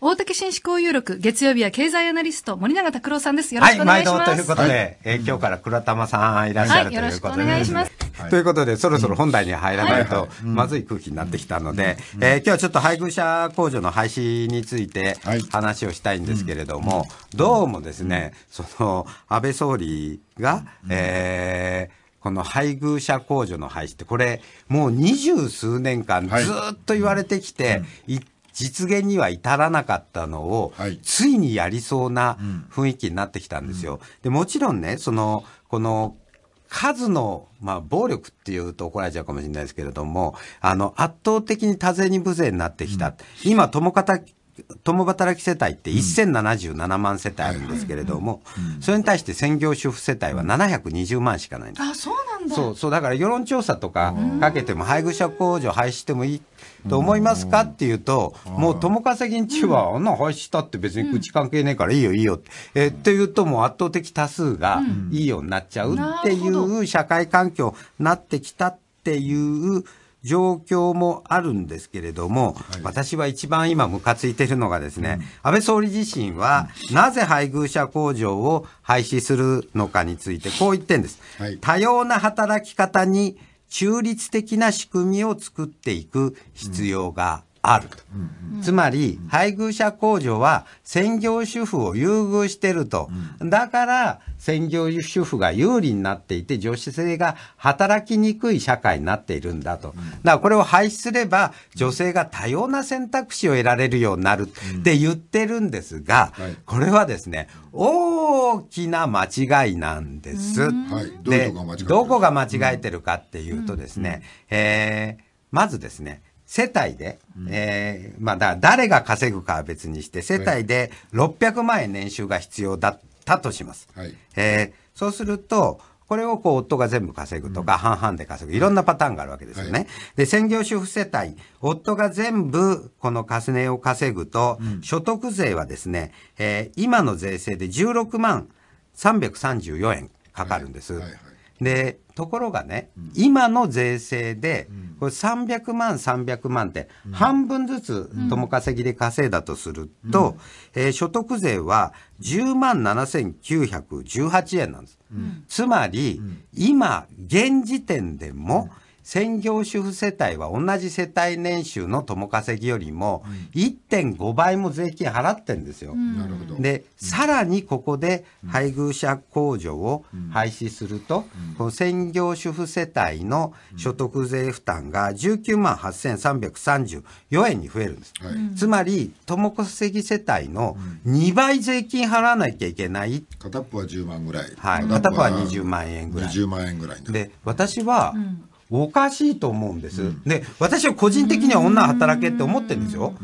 大竹新思考有力、月曜日は経済アナリスト、森永拓郎さんです。よろしくお願いします。はい、毎度ということで、はい、えー、今日から倉玉さんいらっしゃる、はい、ということで、お願いします。ということで、そろそろ本題に入らないと、まずい空気になってきたので、えー、今日はちょっと配偶者控除の廃止について話をしたいんですけれども、どうもですね、その、安倍総理が、えー、この配偶者控除の廃止って、これ、もう二十数年間ずっと言われてきて、実現には至らなかったのを、ついにやりそうな雰囲気になってきたんですよ。でもちろんね、その、この、数の、まあ、暴力っていうと怒られちゃうかもしれないですけれども、あの、圧倒的に多勢に無勢になってきた。うん、今、共働共働き世帯って1077万世帯あるんですけれども、それに対して専業主婦世帯は720万しかないんです。あ、そうなんだ。そう、そう、だから世論調査とかかけても配偶者控除廃止してもいいと思いますかっていうと、もう共稼ぎんちは、あんな廃止したって別に口関係ねえからいいよいいよって、えっていうともう圧倒的多数がいいようになっちゃうっていう社会環境になってきたっていう、状況もあるんですけれども、はい、私は一番今ムカついてるのがですね、うん、安倍総理自身は、なぜ配偶者控除を廃止するのかについてこう言ってんです。はい、多様な働き方に中立的な仕組みを作っていく必要があると。つまり、配偶者控除は専業主婦を優遇してると。だから、専業主婦が有利になっていて、女性が働きにくい社会になっているんだと。だからこれを廃止すれば、女性が多様な選択肢を得られるようになるって言ってるんですが、これはですね、大きな間違いなんです。で、どこが間違えてるかっていうとですね、えー、まずですね、世帯で、うん、えー、まあ、だ誰が稼ぐかは別にして、世帯で600万円年収が必要だったとします。はい、えー、そうすると、これをこう夫が全部稼ぐとか、半々で稼ぐ。いろんなパターンがあるわけですよね。はい、で、専業主婦世帯、夫が全部この稼を稼ぐと、うん、所得税はですね、えー、今の税制で16万334円かかるんです。はい。はい。はい。で、ところがね、うん、今の税制で、これ300万、300万って、半分ずつ共稼ぎで稼いだとすると、うん、えー、所得税は10万7918円なんです。うん、つまり、今、現時点でも、専業主婦世帯は同じ世帯年収の共稼ぎよりも1.5倍も税金払ってんですよ。で、さらにここで配偶者控除を廃止すると、この専業主婦世帯の所得税負担が19万8334円に増えるんです。つまり、共稼ぎ世帯の2倍税金払わなきゃいけない。片っぽは10万ぐらい。はい。片っぽは20万円ぐらい。20万円ぐらい。で、私は、おかしいと思うんです。うん、で、私は個人的には女働けって思ってるんですよ。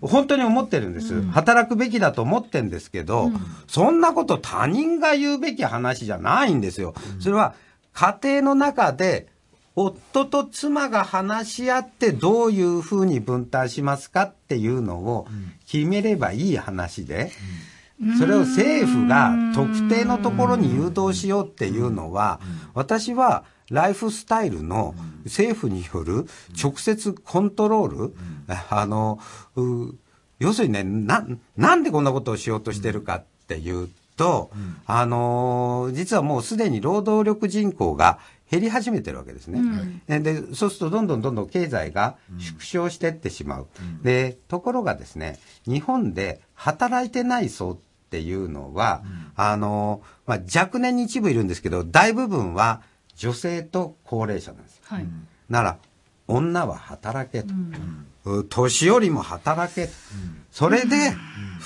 本当に思ってるんです。働くべきだと思ってるんですけど、そんなこと他人が言うべき話じゃないんですよ。それは家庭の中で夫と妻が話し合ってどういうふうに分担しますかっていうのを決めればいい話で、それを政府が特定のところに誘導しようっていうのは、私はライフスタイルの政府による直接コントロール、あの、要するにね、な、なんでこんなことをしようとしてるかっていうと、あの、実はもうすでに労働力人口が減り始めてるわけですね。うん、で、そうするとどんどんどんどん経済が縮小していってしまう。うん、で、ところがですね、日本で働いてない層っていうのは、うん、あの、まあ、若年に一部いるんですけど、大部分は女性と高齢者なんです。はい、なら、女は働けと。年寄りも働け。それで、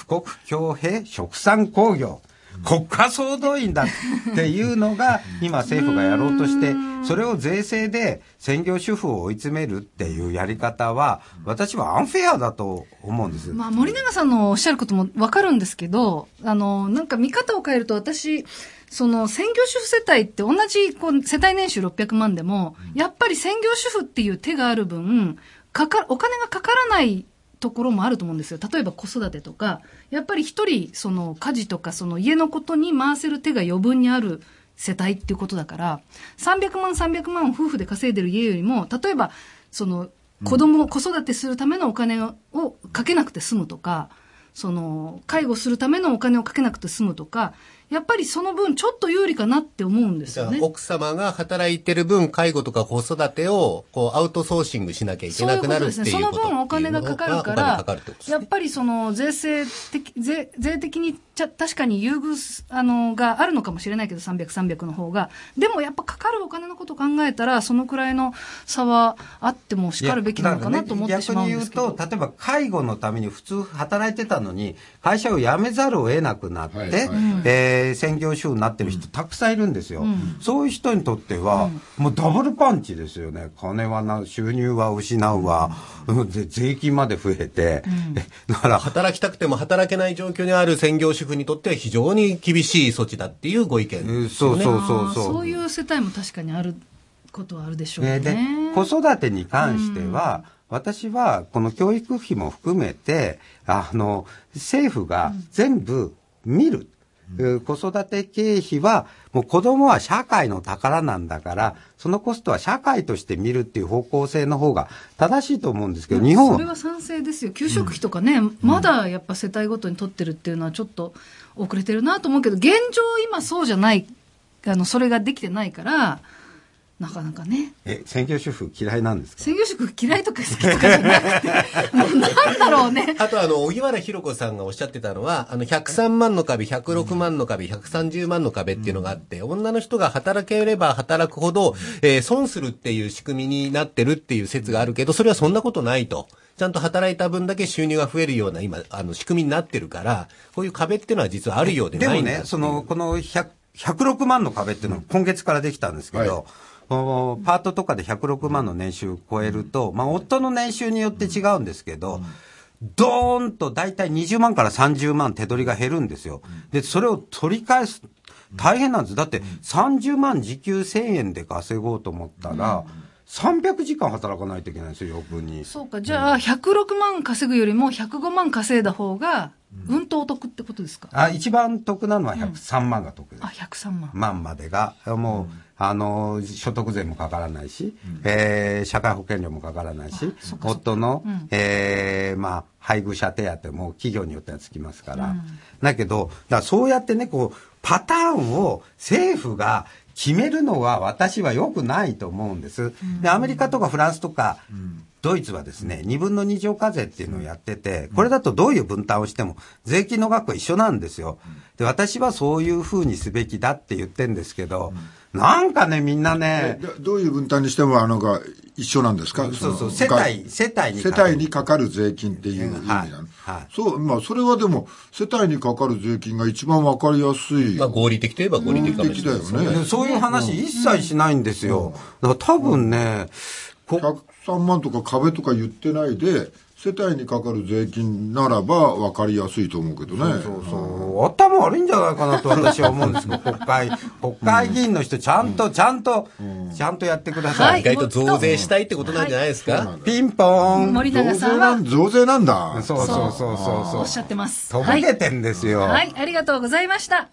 富国強兵殖産工業。国家総動員だっていうのが今政府がやろうとして、それを税制で専業主婦を追い詰めるっていうやり方は、私はアンフェアだと思うんです。まあ森永さんのおっしゃることもわかるんですけど、あの、なんか見方を変えると私、その専業主婦世帯って同じこう世帯年収600万でも、やっぱり専業主婦っていう手がある分、かか、お金がかからないところもあると思うんですよ。例えば子育てとか、やっぱり一人、その家事とか、その家のことに回せる手が余分にある世帯っていうことだから、300万300万夫婦で稼いでる家よりも、例えば、その子供を子育てするためのお金をかけなくて済むとか、その、介護するためのお金をかけなくて済むとか、やっぱりその分ちょっと有利かなって思うんですよね。奥様が働いてる分、介護とか子育てを、こう、アウトソーシングしなきゃいけなくなるうことですね。そのっていうこと分お金がかかるからやっぱりその税制的、税、税的にちゃ確かに優遇す、あの、があるのかもしれないけど、300、300の方が。でもやっぱかかるお金のことを考えたら、そのくらいの差はあってもしかるべきなのかなと思ってしまうんですけど。逆に言うと、例えば介護のために普通働いてたのに、会社を辞めざるを得なくなって、はいはいえー専業主婦になってる人たくさんいるんですよ。そういう人にとっては、もうダブルパンチですよね。金はな、収入は失うわ、うんで税金まで増えて。だから、働きたくても働けない状況にある専業主婦にとっては非常に厳しい措置だっていうご意見ね。ーそうそうそうそう。そういう世帯も確かにあることはあるでしょうね。えーで、子育てに関しては、私はこの教育費も含めて、あの、政府が全部見る。えー子育て経費は、もう子供は社会の宝なんだから、そのコストは社会として見るっていう方向性の方が正しいと思うんですけど、日本は、それは賛成ですよ。給食費とかね、まだやっぱ世帯ごとに取ってるっていうのはちょっと遅れてるなと思うけど、現状今そうじゃない、あの、それができてないから、なかなかね。え、専業主婦嫌いなんですか？専業主婦嫌いとか好きとかじゃなくて、もうなんだろうね。あとあの、荻原博子さんがおっしゃってたのは、あの、103万の壁、106万の壁、130万の壁っていうのがあって、女の人が働ければ働くほど、えー損するっていう仕組みになってるっていう説があるけど、それはそんなことないと。ちゃんと働いた分だけ収入が増えるような今、あの、仕組みになってるから、こういう壁っていうのは実はあるようででもないんだっていうね、その、この100 106万の壁っていうのは今月からできたんですけど、はいおパートとかで106万の年収を超えると、まあ、夫の年収によって違うんですけど、ドーンと大体20万から30万手取りが減るんですよ。で、それを取り返す。大変なんです。だって30万時給1000円で稼ごうと思ったら、300時間働かないといけないんですよ、余分に。そうか、じゃあ、106万稼ぐよりも105万稼いだ方が、うん。とお得ってことですか、あ一番得なのは103万が得です。あ、103万。万までが、もう、あの、所得税もかからないし、えー社会保険料もかからないし、夫の、えーまあ、配偶者手当も企業によってはつきますから。だけど、だからそうやってね、こう、パターンを政府が決めるのは私は良くないと思うんです。で、アメリカとかフランスとか、ドイツはですね、2分の2乗課税っていうのをやってて、これだとどういう分担をしても税金の額は一緒なんですよ。で、私はそういうふうにすべきだって言ってんですけど、なんかね、みんなえね、どどういう分担にしても、あのが一緒なんですか？そうそう、の世帯、世帯に世かかる。帯にかかる税金っていう意味なの、はいはい。そう、まあ、それはでも、世帯にかかる税金が一番わかりやすい。まあ合理的といえば合理的かもしれないです合理的だよね。でそういう話一切しないんですよ。だから多分ね、こ103万とか壁とか言ってないで、世帯にかかる税金ならば分かりやすいと思うけどね。そうそう、頭悪いんじゃないかなと私は思うんですけど、国会、国会議員の人ちゃんと、ちゃんと、ちゃんとやってくださ。はいい意外と増税したいってことなんじゃないですか、ピンポーン。森永増さんは？税なん、増税なんだ。そうそうそうそうそうおっしゃってます。とぼけてんですよ。はい、はい、ありがとうございました。